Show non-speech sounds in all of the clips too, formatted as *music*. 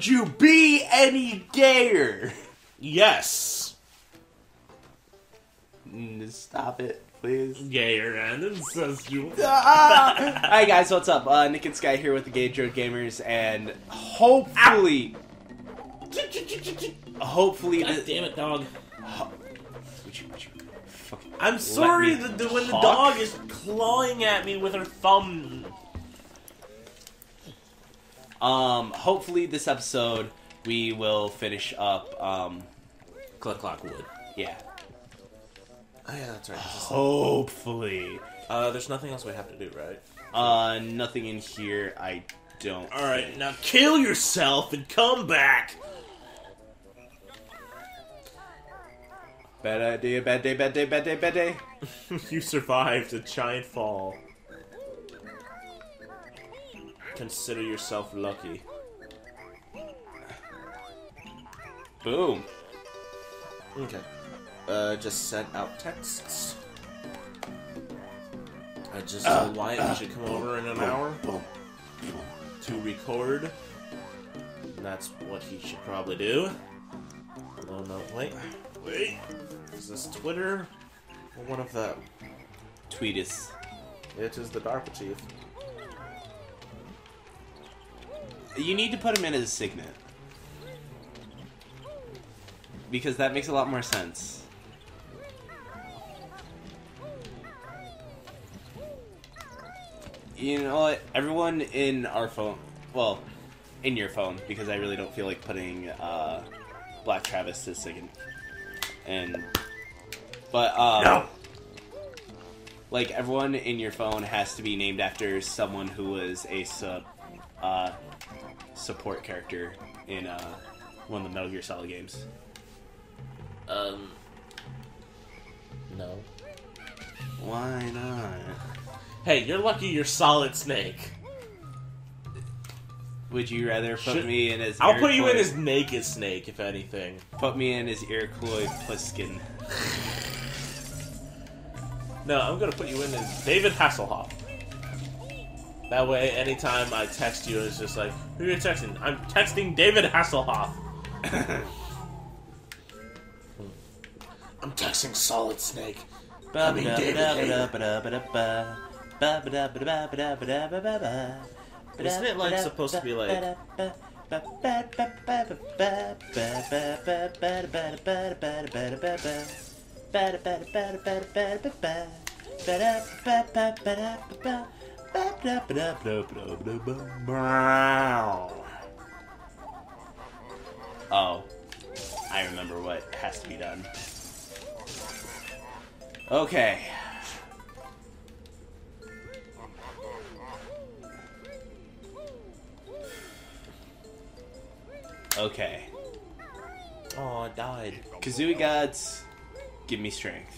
Could you be any gayer? Yes. Mm, Stop it, please. Gayer and incestual. *laughs* Ah! Hi guys, what's up? Uh, Nick and Sky here with the Gay Joe Gamers, and hopefully, hopefully, God damn it, dog. Would you- would you fucking- I'm sorry that the, when the dog is clawing at me with her thumb. Um, hopefully this episode we will finish up. Um, Click Clock Wood. yeah. Oh yeah, that's right. Hopefully, Uh, there's nothing else we have to do, right? uh, nothing in here. I don't. All right, think. now kill yourself and come back. Bad idea. Bad day. Bad day. Bad day. Bad day. *laughs* you survived a giant fall. Consider yourself lucky. Boom. Okay. Uh, just sent out texts. I just told Wyatt he should come over in an hour to record. And that's what he should probably do. No, no, wait. Wait. Is this Twitter? Or one of them? Tweet us. It is the DARPA chief. You need to put him in as a Sigint. Because that makes a lot more sense. You know what? Everyone in our phone, well, in your phone, because I really don't feel like putting uh, Black Travis as Sigint. And, but um, like everyone in your phone has to be named after someone who was a sub, uh, support character in uh, one of the Metal Gear Solid games. Um. No. Why not? Hey, you're lucky you're Solid Snake. Would you rather put Should- me in as? I'll put you in Iroquois- as Naked Snake, if anything. Put me in as Iroquois Pliskin. No, I'm gonna put you in as David Hasselhoff. That way, anytime I text you, it's just like, who are you texting? I'm texting David Hasselhoff. *laughs* I'm texting Solid Snake. I mean, David Isn't it, like, supposed to be, like- *laughs* Oh, I remember what has to be done. Okay. Okay. Oh, I died. Kazooie gods, give me strength.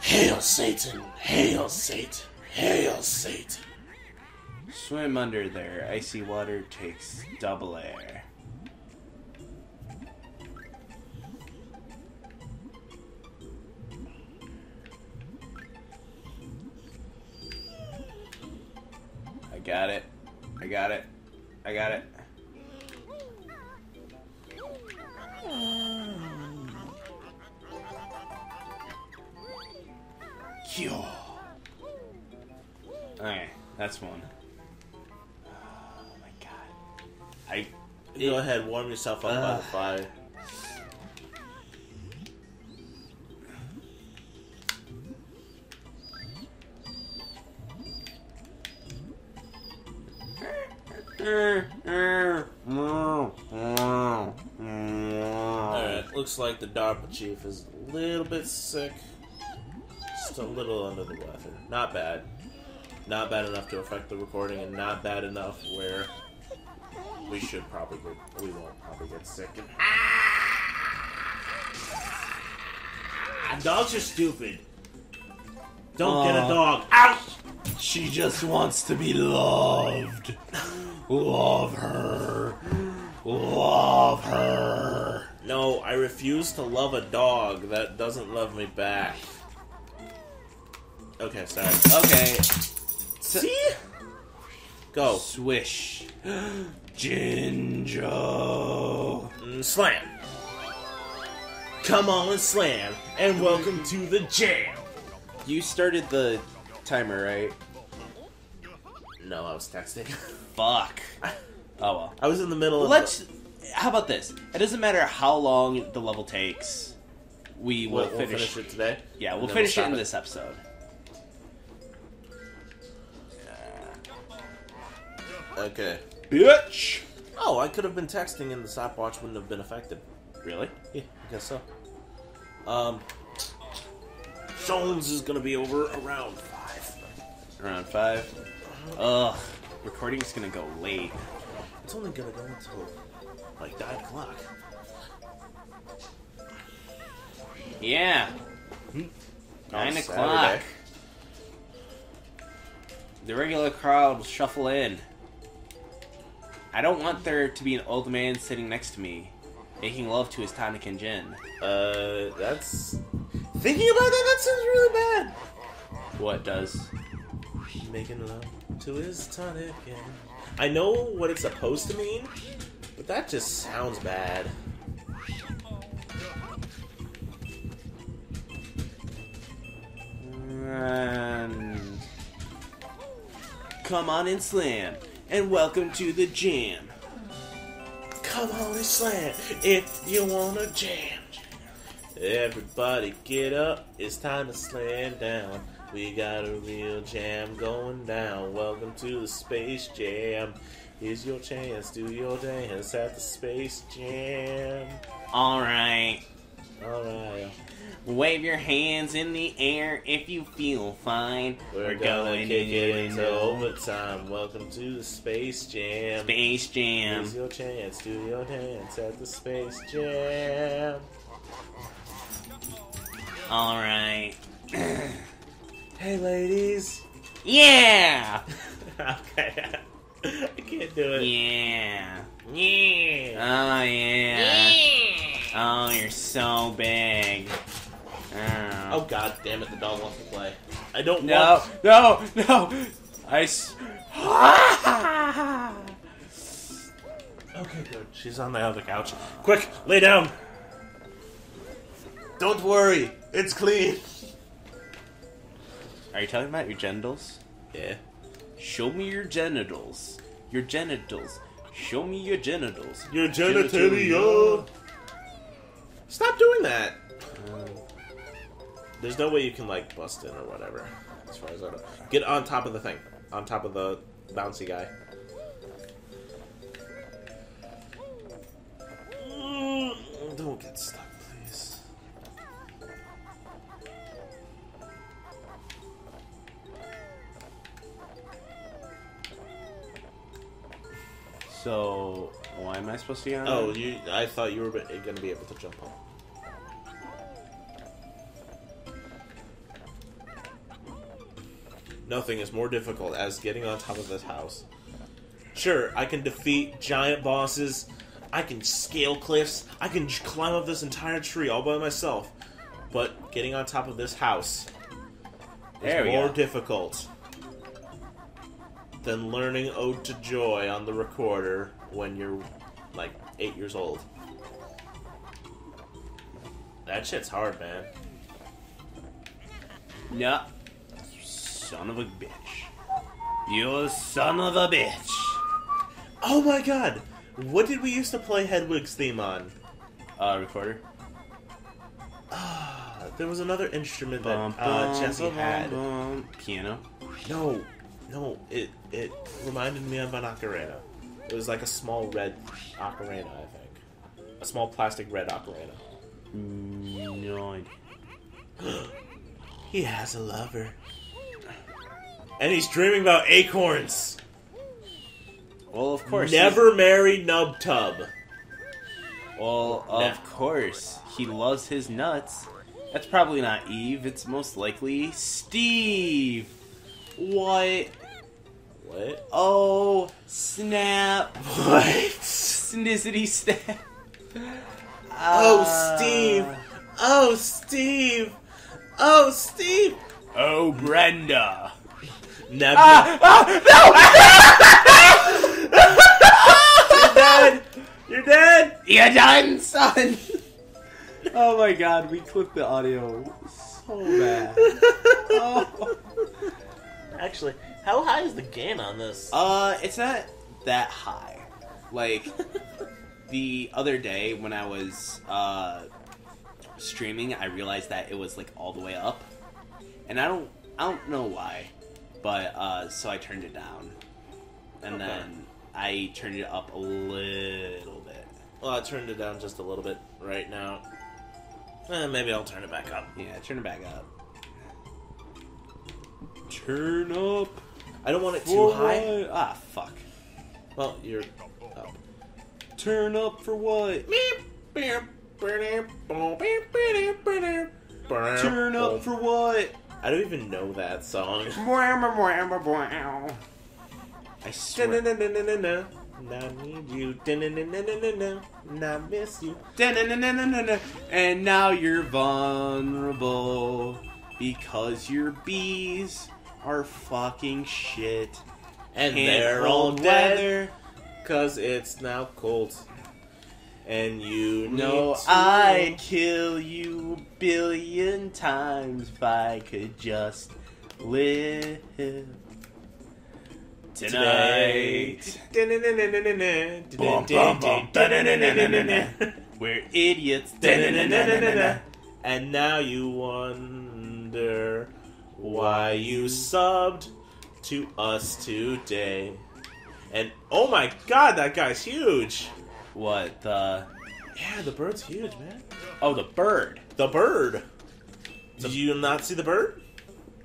Hail Satan! Hail Satan! Hail Satan! Swim under there. Icy water takes double air. I got it. I got it. I got it. Kyo. That's one. Oh my god. I Go ahead, warm yourself up by Uh. the fire. Alright, looks like the DARPA chief is a little bit sick. Just a little under the weather. Not bad. Not bad enough to affect the recording, and not bad enough where we should probably get, we won't probably get sick. And, dogs are stupid. Don't get a dog. Ouch! She just wants to be loved. Love her. Love her. No, I refuse to love a dog that doesn't love me back. Okay, sorry. Okay. See? Go. Swish. Jinjo. Mm, Slam. Come on and slam, and welcome to the jam. You started the timer, right? No, I was texting. *laughs* Fuck. Oh well. I was in the middle of. Let's. How about this? It doesn't matter how long the level takes. We will we'll, we'll finish. finish it today. Yeah, we'll finish it stop in this episode. Okay. Bitch. Oh, I could have been texting, and the stopwatch wouldn't have been affected. Really? Yeah, I guess so. Um, Jones is gonna be over around five. Around five. Ugh. Recording's gonna go late. It's only gonna go until like nine o'clock. Yeah. Nine o'clock. The regular crowd will shuffle in. I don't want there to be an old man sitting next to me, making love to his tonic and gin. Uh, that's thinking about that. That sounds really bad. What does? Making love to his tonic. And... I know what it's supposed to mean, but that just sounds bad. And come on and slam, and welcome to the jam. Come on and slam if you wanna jam. Everybody get up, it's time to slam down. We got a real jam going down. Welcome to the Space Jam. Here's your chance, do your dance at the Space Jam. All right, Alright, wave your hands in the air if you feel fine. we're, gonna kick it into overtime. Welcome to the Space Jam. Space Jam. Here's your chance, do your dance at the Space Jam. All right. *clears throat* Hey, ladies. Yeah. *laughs* okay. *laughs* I can't do it. Yeah. Yeah. Oh yeah. yeah. Oh, you're so big. Oh. Oh god damn it, the dog wants to play. I don't No, want no, no. I. S- Okay, good. She's on the other couch. Quick, lay down. Don't worry, it's clean. Are you talking about your genitals? Yeah. Show me your genitals. Your genitals. Show me your genitals. Your genitalia. Stop doing that. There's no way you can like bust in or whatever. As far as I know. Get on top of the thing. On top of the bouncy guy. Mm, Don't get stuck, please. so, why am I supposed to get on? Oh, you! I thought you were going to be able to jump on. Nothing is more difficult as getting on top of this house. Sure, I can defeat giant bosses. I can scale cliffs. I can climb up this entire tree all by myself. But getting on top of this house is more go. difficult than learning Ode to Joy on the recorder when you're like eight years old. That shit's hard, man. Yeah. You son of a bitch. You son of a bitch. Oh my god! What did we used to play Hedwig's theme on? Uh, recorder. Ah, there was another instrument that uh, Jesse had. Piano. No, no, it it reminded me of an ocarina. It was like a small red ocarina, I think. A small plastic red ocarina. No idea. *gasps* He has a lover. And he's dreaming about acorns. Well, of course. Never marry Nub Tub. Well, of Nah. course. He loves his nuts. That's probably not Eve. It's most likely Steve. What? What? Oh, snap. *laughs* What? Snicity snap. Oh. Steve. Oh, Steve. Oh, Steve. Oh, Brenda. Never. Ah, ah, no! *laughs* You're dead. You're done, son. *laughs* oh my god, we clipped the audio so bad. Oh. Actually, how high is the gain on this? Uh, it's not that high. Like *laughs* the other day when I was uh streaming, I realized that it was like all the way up, and I don't I don't know why, but uh, so I turned it down, and Okay. then I turned it up a little bit. Well, I turned it down just a little bit right now. Eh, maybe I'll turn it back up. Yeah, turn it back up. Turn up. I don't want it too for high. what? Ah, fuck. Well, you're up. Turn up for what? Turn up for what? I don't even know that song. *laughs* I swear. I need you. I miss you. And now you're vulnerable because your bees are fucking shit. And Can't they're all dead weather. because it's now cold. And you know I'd kill you a billion times if I could just live tonight. We're idiots. And now you wonder why you subbed to us today. And oh my god, that guy's huge! What the? Yeah, the bird's huge, man. Oh, the bird. The bird! Did you not see the bird?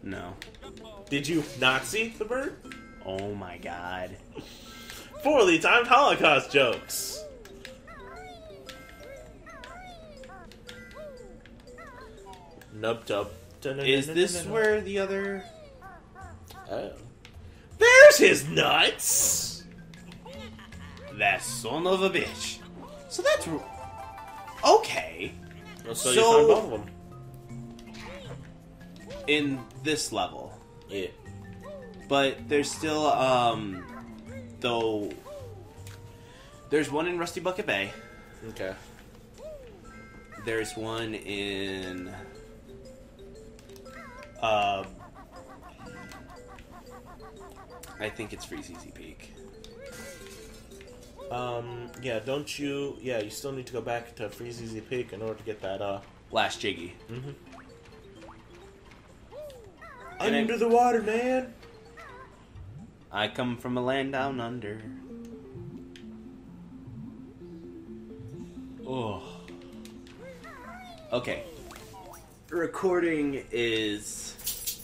No. Did you not see the bird? Oh my god. Poorly timed Holocaust jokes! Nub tub. Is this where the other? Oh. There's his nuts! That son of a bitch. So that's okay. Oh, so, you So- found both of them. In this level, Yeah. but there's still um, though. There's one in Rusty Bucket Bay. Okay. There's one in. Uh, I think it's Freezeezy Peak. Um, yeah, don't you... Yeah, you still need to go back to Freezeezy Peak in order to get that, uh... Last Jiggy. Mm-hmm. And Under the water, man! I come from a land down under. Oh. Okay. Recording is.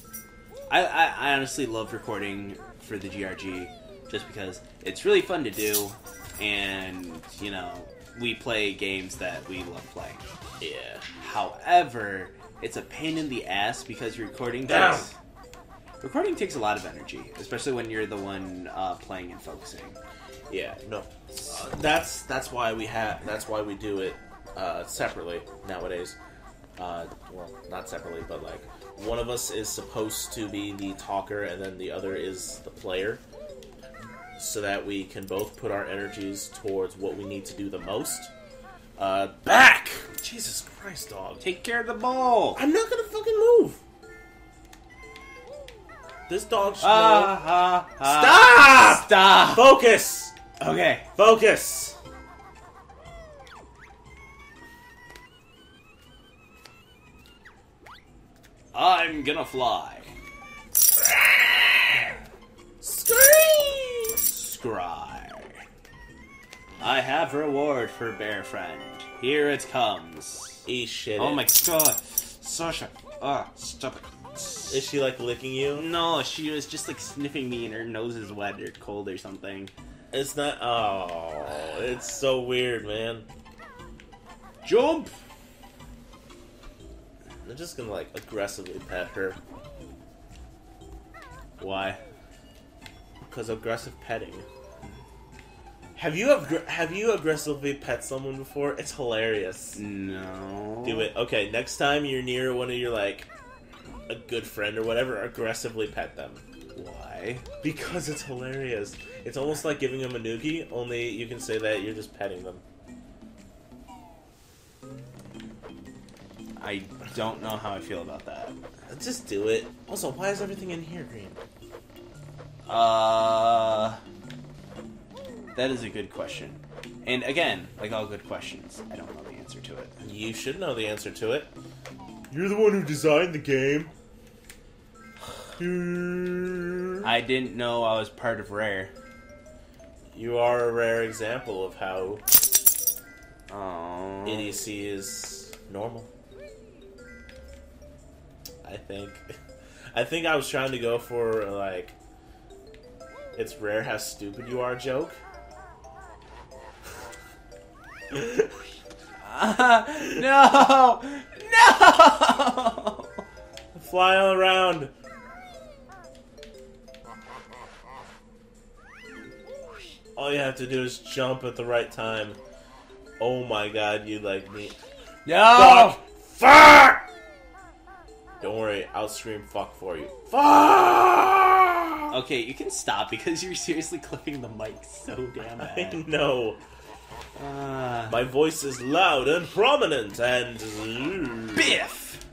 I, I, I honestly love recording for the GRG just because it's really fun to do, and, you know, we play games that we love playing. Yeah. However, it's a pain in the ass because recording Down. takes recording takes a lot of energy, especially when you're the one uh, playing and focusing. Yeah, no. Uh, that's that's why we have that's why we do it uh, separately nowadays. Uh, well, not separately, but like one of us is supposed to be the talker, and then the other is the player, so that we can both put our energies towards what we need to do the most. Uh, back! Jesus Christ, dog! Take care of the ball. I'm not gonna fucking move. This dog should. Ah, ah, ah. Stop! Stop. Focus! Okay. Focus! I'm gonna fly. Scream! Scry. I have reward for Bear Friend. Here it comes. Eat shit. Oh my god. Sasha. Ah, stop it. Is she like licking you? No, she was just like sniffing me and her nose is wet or cold or something. It's not. Oh, it's so weird, man. Jump! I'm just gonna like aggressively pet her Why? because aggressive petting. Have you aggr- have you aggressively pet someone before? It's hilarious. No. Do it. Okay, next time you're near one of your like a good friend or whatever, aggressively pet them Why? because it's hilarious. It's almost like giving them a noogie, only you can say that you're just petting them. I don't know how I feel about that. Just do it. Also, why is everything in here green? Uh, that is a good question. And again, like all good questions, I don't know the answer to it. You should know the answer to it. You're the one who designed the game. I didn't know I was part of Rare. you are a rare example of how Oh. idiocy is normal. I think. *laughs* I think I was trying to go for like, it's rare how stupid you are joke. *laughs* no! No! Fly all around. All you have to do is jump at the right time. Oh my god, you like me. No! Fuck! Fuck! Don't worry, I'll scream fuck for you. Fuck! Okay, you can stop because you're seriously clipping the mic so damn *laughs* I bad. know. Uh, My voice is loud and prominent and. Biff!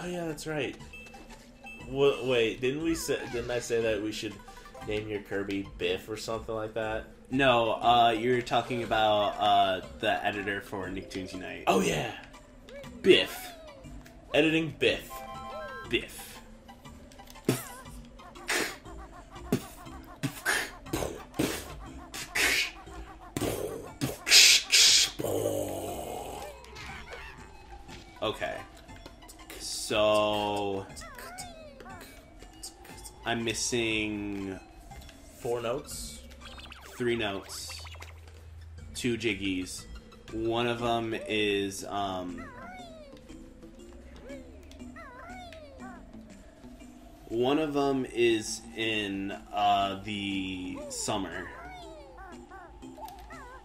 Oh yeah, that's right. Wa- wait, didn't we say? Didn't I say that we should name your Kirby Biff or something like that? No, uh, you're talking about uh, the editor for Nicktoons Unite. Oh yeah, Biff. Editing Biff. Biff. Okay. So I'm missing Four notes. three notes, two jiggies. One of them is um, one of them is in uh, the summer,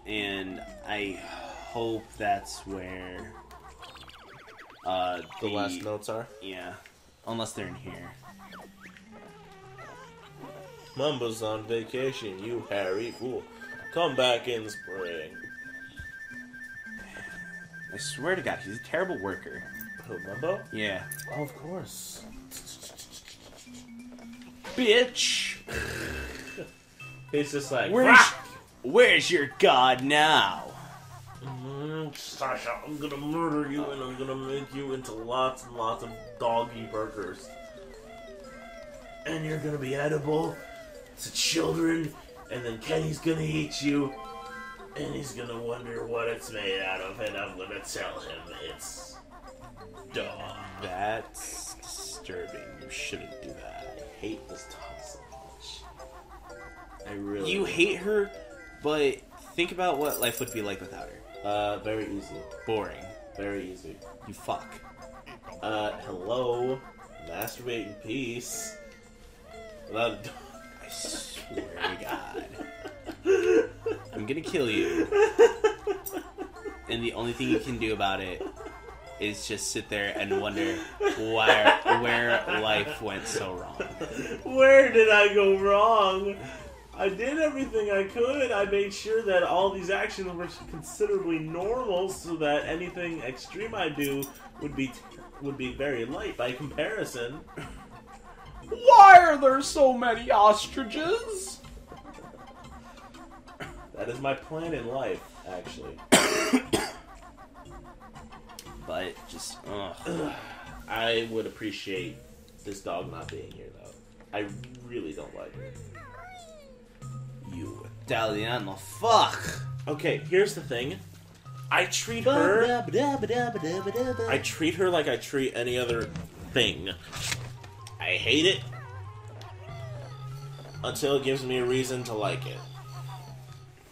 and I hope that's where uh, The last notes are. Yeah, unless they're in here. Mumbo's on vacation. You Harry fool. Come back in spring. I swear to God, he's a terrible worker. Who, Mumbo? Yeah, Oh, of course. Bitch. He's just like. Where's! Where's your god now? Mm, Sasha, I'm gonna murder you and I'm gonna make you into lots and lots of doggy burgers. And you're gonna be edible to children, and then Kenny's gonna eat you, and he's gonna wonder what it's made out of, and I'm gonna tell him it's dog. That's disturbing. You shouldn't do that. I hate this dog so much. I really You hate her, but think about what life would be like without her. Uh, very easy. Boring. Very easy. You fuck. Uh, hello. Masturbate in peace. Without a dog. I swear to God. *laughs* I'm gonna kill you. And the only thing you can do about it is just sit there and wonder why, where life went so wrong. Where did I go wrong? I did everything I could. I made sure that all these actions were considerably normal, so that anything extreme I do would be would be very light by comparison. Why are there so many ostriches? That is my plan in life, actually. *coughs* Just, ugh. I would appreciate this dog not being here, though. I really don't like it. You Italiano fuck. Okay, here's the thing. I treat her. I treat her like I treat any other thing. I hate it until it gives me a reason to like it.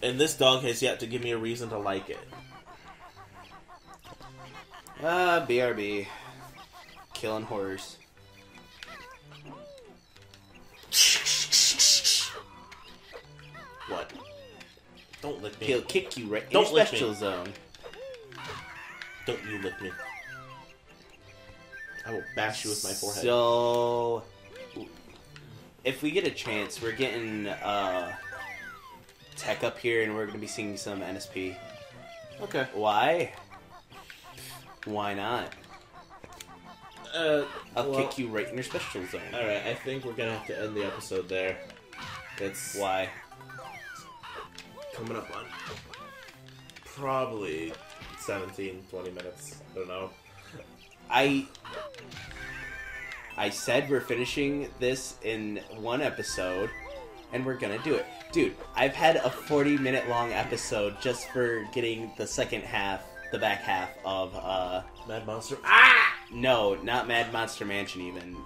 And this dog has yet to give me a reason to like it. Ah, BRB. Killing horrors. What? Don't lick me. He'll kick you right in Don't your lick me. special zone. Don't you lick me. I will bash you with my forehead. So, if we get a chance, we're getting uh, tech up here, and we're going to be seeing some NSP. okay. Why? Why not? Uh, I'll well, kick you right in your special zone. All right, I think we're gonna have to end the episode there. That's Why? coming up on probably 17, 20 minutes. I don't know. I I said we're finishing this in one episode, and we're gonna do it, dude. I've had a forty-minute long episode just for getting the second half, the back half of uh Mad Monster. Ah! no, not Mad Monster Mansion. Even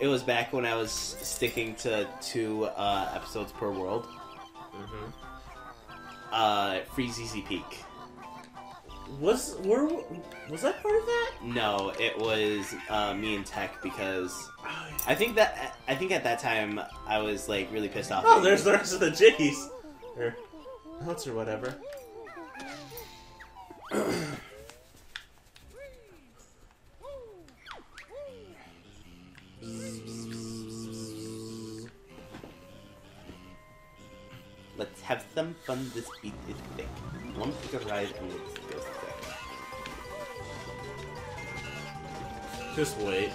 it was back when I was sticking to two uh, episodes per world. Mm-hmm. Uh, Freezeezy Peak. Was were was that part of that? No, it was uh, me and Tech because Oh, I think that I think at that time I was like really pissed off. Oh, there's the rest of the Jiggies. Or nuts or whatever. Let's have some fun. This beat is thick. Pick a ride and let's go thick. Just wait.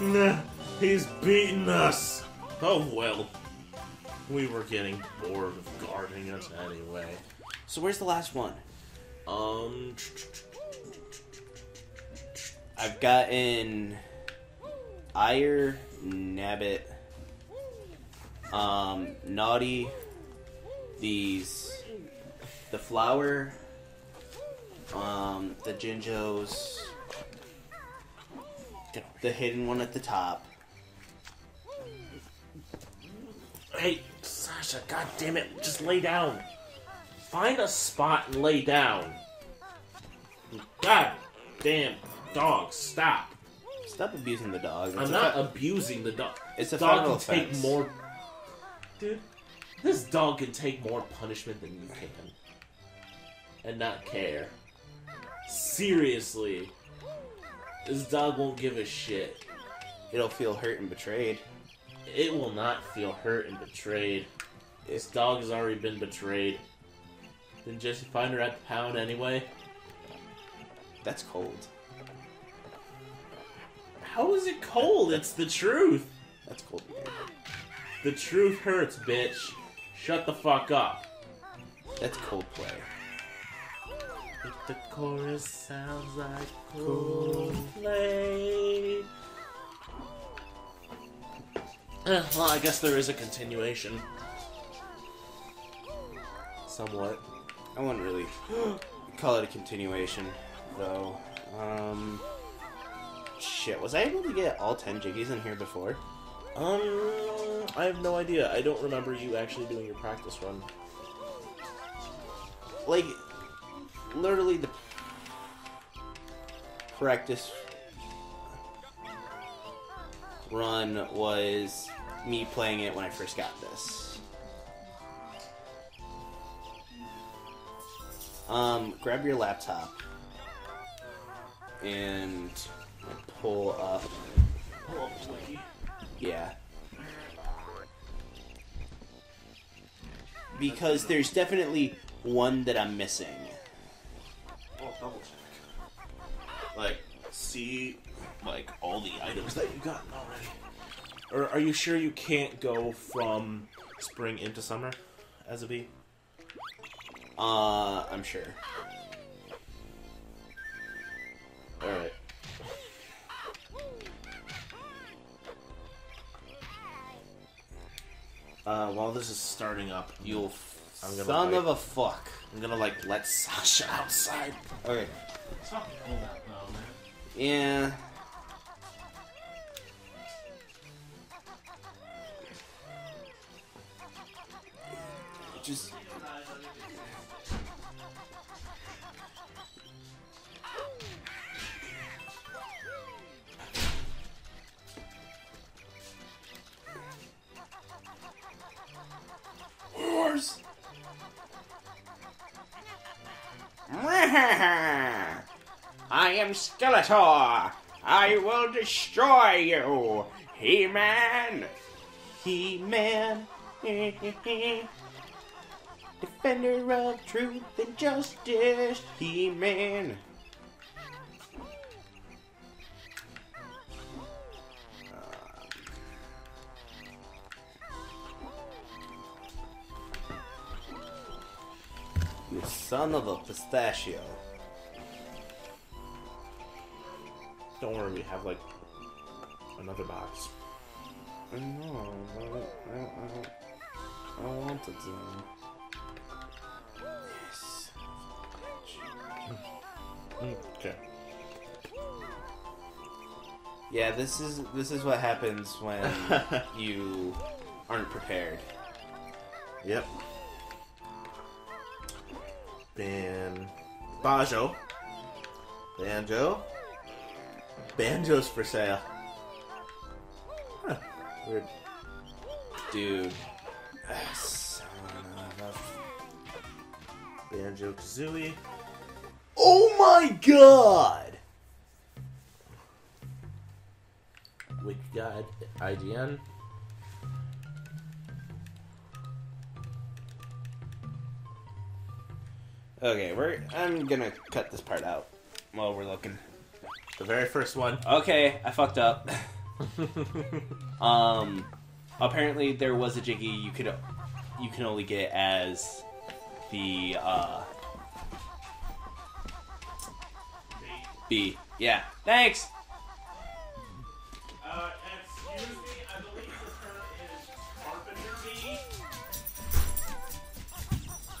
Nah, he's beating us. Oh well. We were getting bored of guarding it anyway. So where's the last one? Um. I've gotten Ire, Nabbit, um, Naughty, these, the flower, um, the Jinjos, the hidden one at the top. Hey, Sasha, god damn it, just lay down. Find a spot and lay down. God damn, dog, stop. Stop abusing the dog. It's I'm not abusing the dog. It's a dog can take more. Dude, this dog can take more punishment than you can, and not care. Seriously, this dog won't give a shit. It'll feel hurt and betrayed. It will not feel hurt and betrayed. This dog has already been betrayed. Didn't Jesse find her at the pound anyway? That's cold. How is it cold? It's the truth. That's cold. The truth hurts, bitch. Shut the fuck up. That's Coldplay. If the chorus sounds like. Eh, well, I guess there is a continuation. Somewhat. I wouldn't really *gasps* call it a continuation, though. Um, shit, was I able to get all ten jiggies in here before? Um, I have no idea. I don't remember you actually doing your practice run. Like, literally the practice run was me playing it when I first got this. Um, grab your laptop and pull up. Yeah. Because there's definitely one that I'm missing. Oh, double check. Like, see, like, all the items that you've gotten already. Or are you sure you can't go from spring into summer as a bee? Uh, I'm sure. Alright. Uh, while this is starting up, you'll. I'm gonna son wait. of a fuck. I'm gonna, like, let Sasha *laughs* outside. Okay. It's not cold out now, man. Yeah. Just. *laughs* I am Skeletor. I will destroy you, He-Man. He-Man. *laughs* Defender of truth and justice, He-Man. Um. You son of a pistachio. Don't worry, we have like another box. I know, but I don't, I don't, I don't want it to. Okay. Yeah, this is this is what happens when *laughs* you aren't prepared. Yep. Ban Bajo. Banjo. Banjo's for sale. Huh. Weird. Dude. Ah, son of a- Banjo Kazooie. Oh my god! Wiki Guide. IGN. Okay, we're I'm gonna cut this part out while we're looking. The very first one. Okay, I fucked up. *laughs* um apparently there was a jiggy you could you can only get as the uh bee. Yeah. Thanks. Uh, excuse me, I believe the term is Carpenter Bee.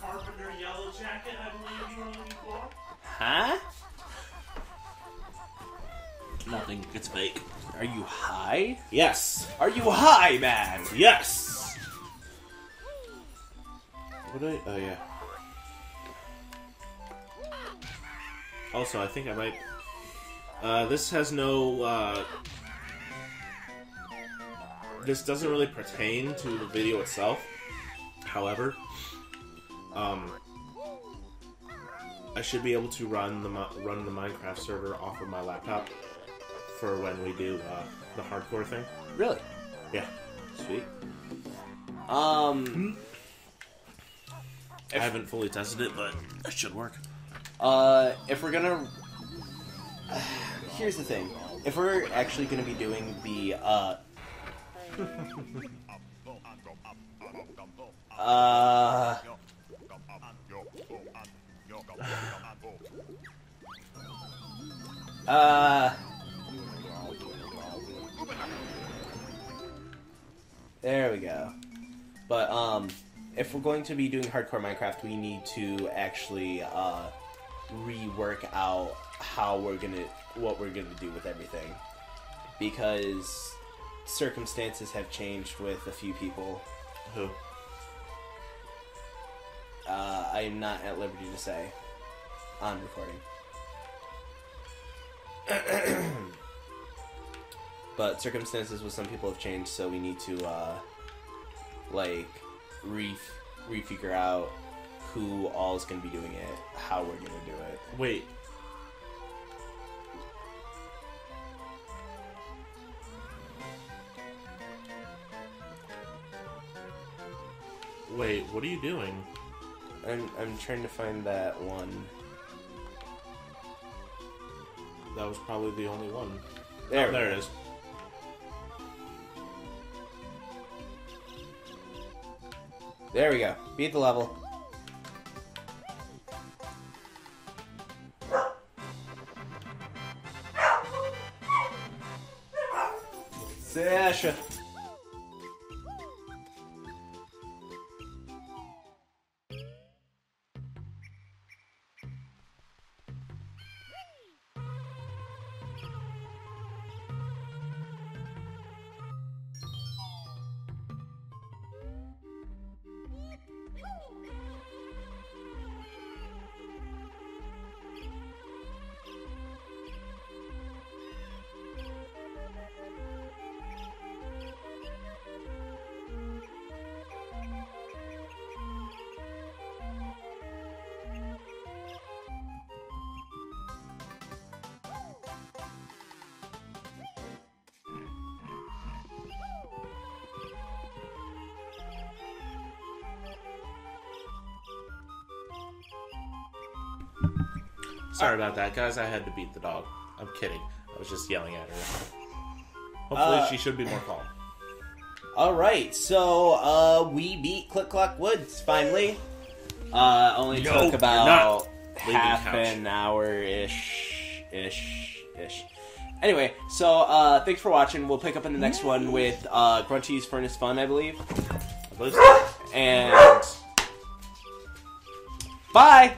Carpenter Yellow Jacket, I believe you were looking for. Huh? Nothing, it's fake. Are you high? Yes! Are you high, man? Yes! What did I. Oh, yeah. Also, I think I might. Uh, this has no. Uh, this doesn't really pertain to the video itself. However, um, I should be able to run the run the Minecraft server off of my laptop for when we do uh, the hardcore thing. Really? Yeah. Sweet. Um. I haven't fully tested it, but it should work. Uh, if we're gonna, *sighs* here's the thing: if we're actually gonna be doing the uh, uh, *laughs* uh, there we go. But um, if we're going to be doing hardcore Minecraft, we need to actually uh rework out how we're gonna what we're gonna do with everything. Because circumstances have changed with a few people. Who? uh, i am not at liberty to say. On recording. *clears throat* But circumstances with some people have changed so we need to uh, like re refigure out who all is going to be doing it how we're going to do it Wait. Wait, what are you doing? I'm, I'm trying to find that one That was probably the only one. there Oh, there it is. There we go. Beat the level. Sorry about that, guys. I had to beat the dog. I'm kidding. I was just yelling at her. Hopefully, Uh, she should be more calm. All right, so uh, we beat Click Clock Woods finally. Uh, only No, took about half an hour ish, ish, ish. Anyway, so uh, thanks for watching. We'll pick up in the next one with uh, Grunty's Furnace Fun, I believe. I believe so. And bye.